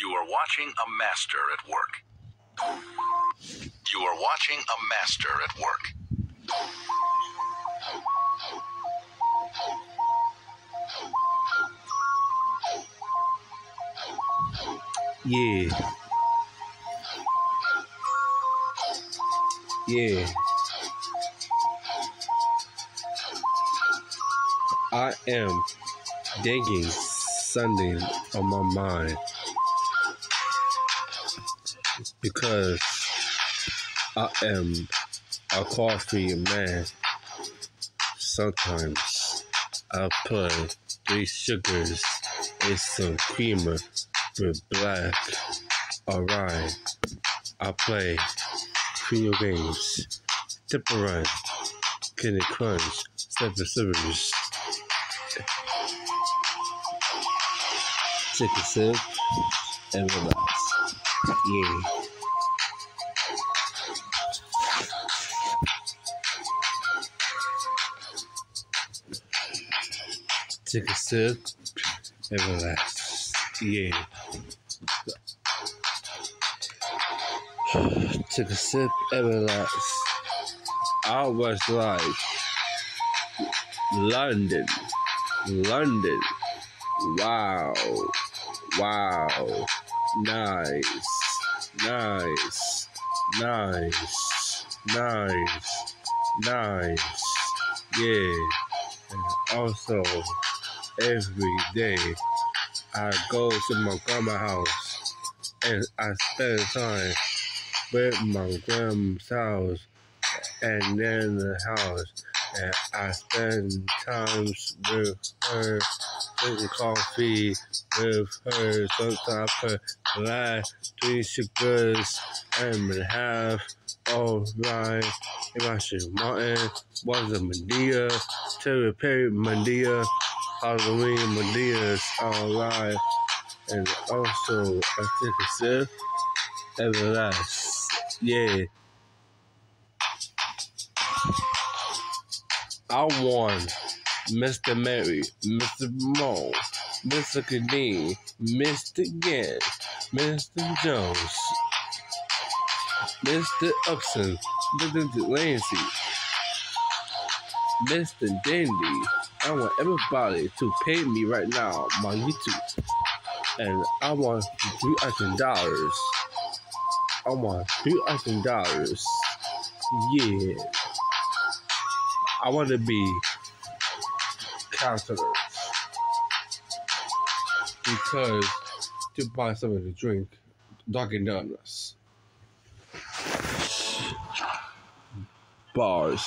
You are watching a master at work. You are watching a master at work. Yeah. Yeah. I am thinking something on my mind because I am a coffee man. Sometimes I put three sugars and some creamer with black rye. I play video games, Temple Run, Candy Crunch, Seven Servers. Take a sip and relax. Yeah. Take a sip relax. Yeah. Take a sip relax. I was like London. London. Wow. Wow. Nice. Nice. Nice. Nice. Nice. Yeah. And also, every day. I go to my grandma's house and I spend time with my grandma's house and then the house. And I spend times with her drinking coffee with her sometimes put black three sugars and a half all right if I should Martin was a Medea Tyler Perry Medea Halloween Medea's alright and also I think it's and relax yeah I want Mr. Mary, Mr. Mo, Mr. Kadeem, Mr. Gant, Mr. Jones, Mr. Upson, Mr. Lancey, Mr. Dandy. I want everybody to pay me right now my YouTube. And I want three thousand dollars. I want three thousand dollars. Yeah. I want to be counselor because to buy something to drink, Dunkin' Donuts, bars,